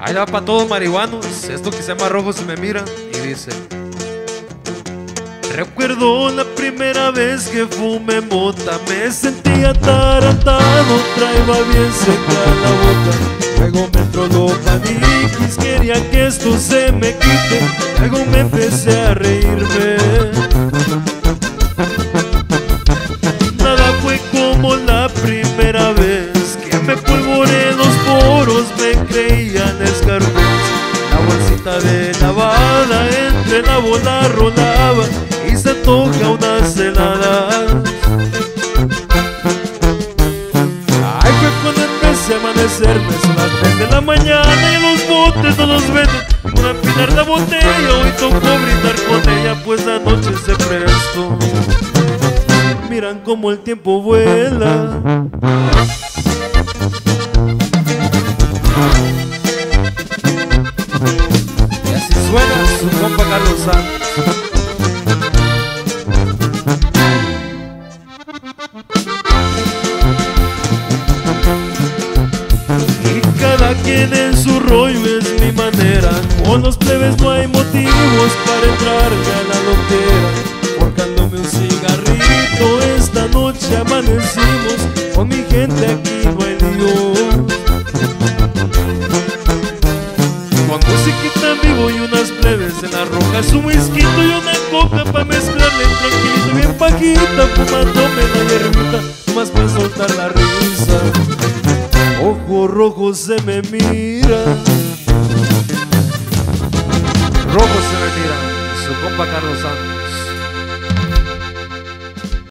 Ahí va para todos marihuanos, esto que se llama rojo se me mira y dice Recuerdo la primera vez que fumé mota, me sentía atarantado, traía bien seca la boca. Luego me entró lo paniquis, quería que esto se me quite, luego me empecé a reírme. Entre la bola rolaba y se toca unas heladas. Ay, fue cuando empecé a amanecerme, son las 3 de la mañana y los botes no los venden. Por afinar la botella, hoy tocó brindar con ella, pues la noche se prestó. Miran como el tiempo vuela. Carlos Santos. Quien en su rollo es mi manera. Con los plebes no hay motivos para entrarme a la loquera. Forjándome un cigarrito, esta noche amanecimos. Con mi gente aquí no hay rocas Un whisky y una coca pa' mezclarle tranquilito Bien pajita, fumándome la hierbita Más para soltar la risa. Ojo rojo se me mira. Rojo se me mira Su compa Carlos Santos